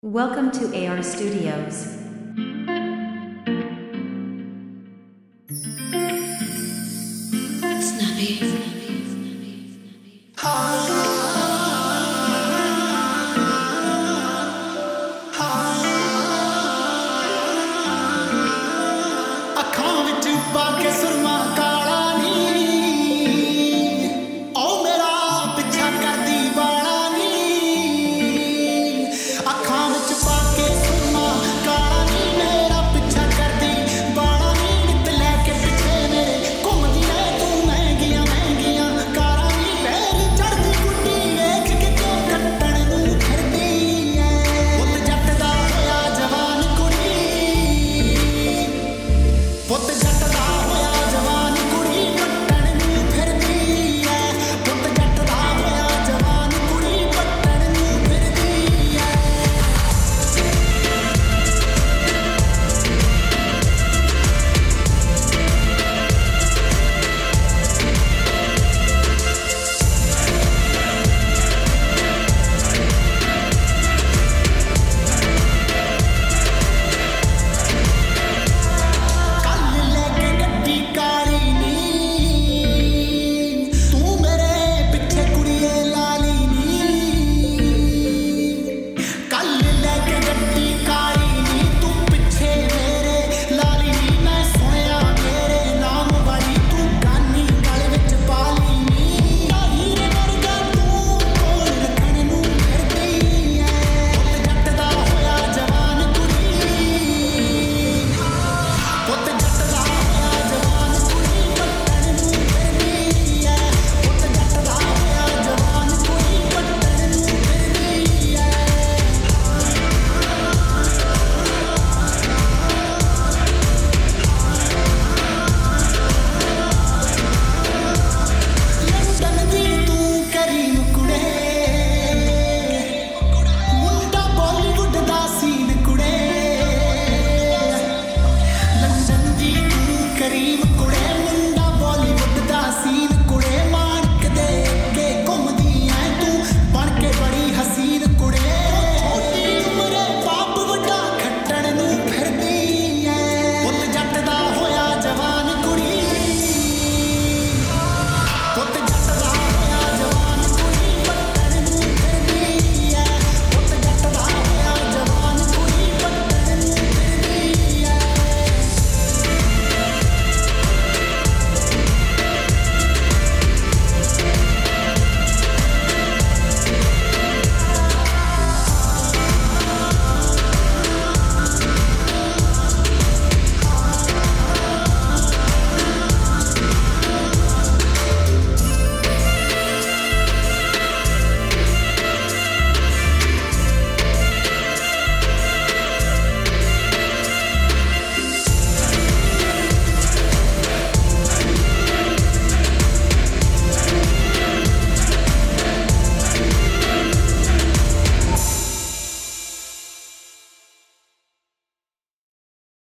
Welcome to AR Studios. Snappy.